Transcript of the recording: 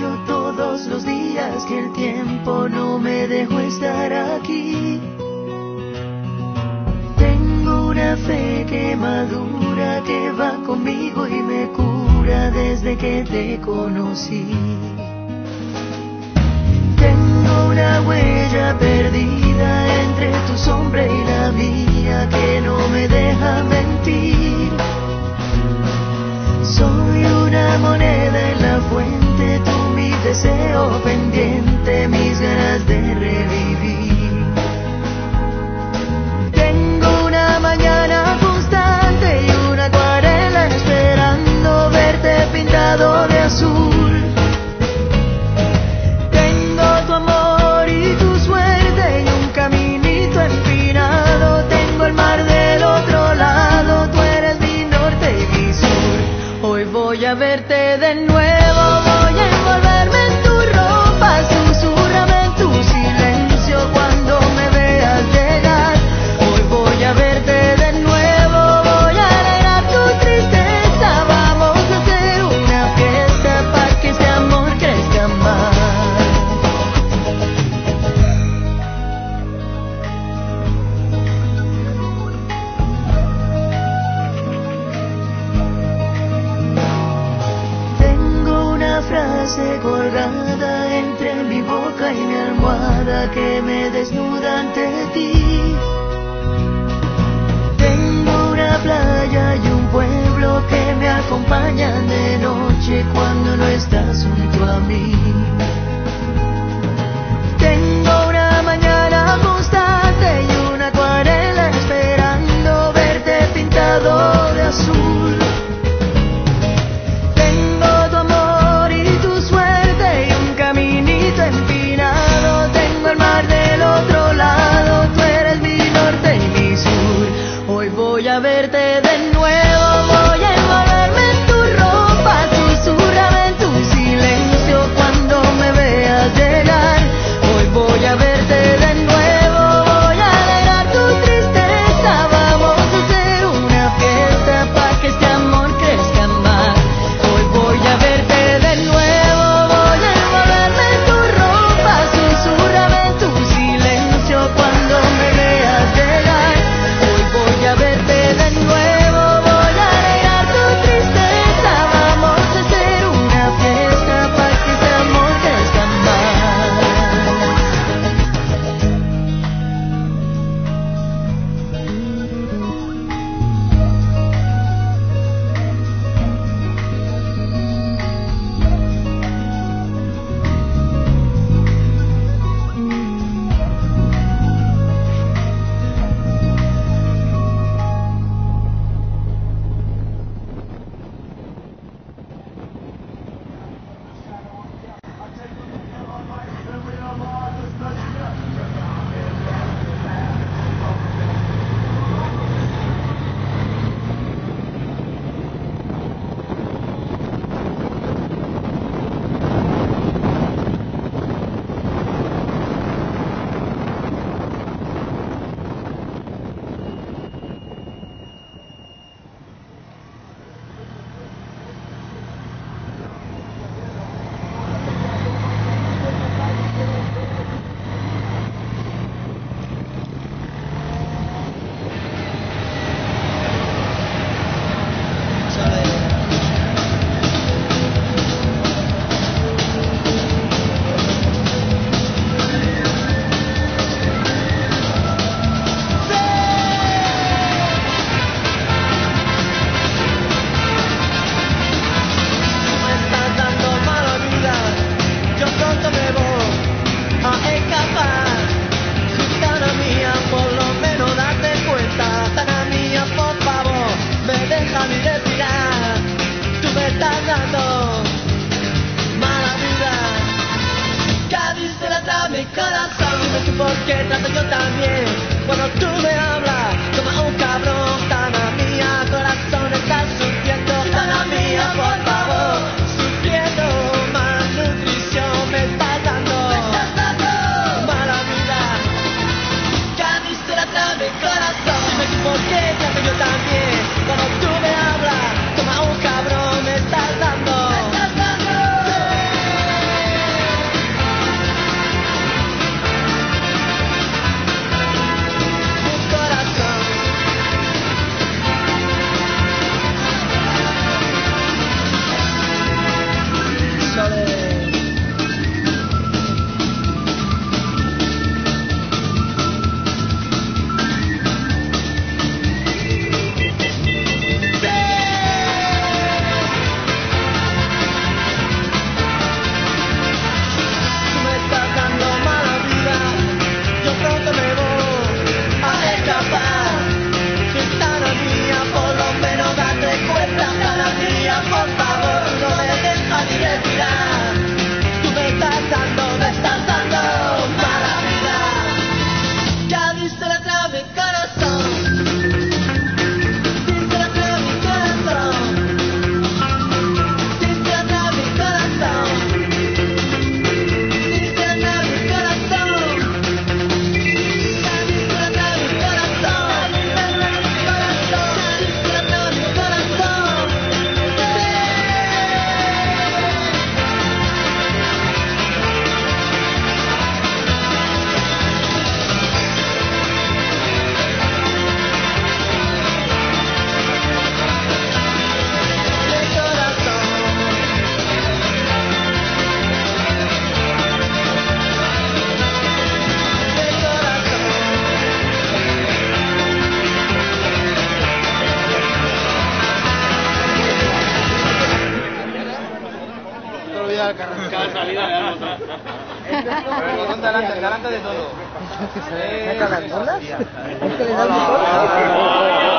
hecho todos los días que el tiempo no me dejó estar aquí. Tengo una fe que madura, que va conmigo y me cura desde que te conocí. Tengo una huella perdida entre tu sombra y la mía que no me deja mentir. Soy una moneda acompañan de noche cuando no estás. están dando mala vida. Cádiz delata mi corazón, no sé por qué trato yo también. Cuando tú me hablas, como un cabrón, tan a mía, corazón está sufriendo, tan a mía, por favor, sufriendo malnutrición me estás dando. Me estás dando mala vida. Cádiz delata mi corazón, no sé por qué trato yo también. cada, salida de todo. ¿Talantas? ¿Es que le dan de?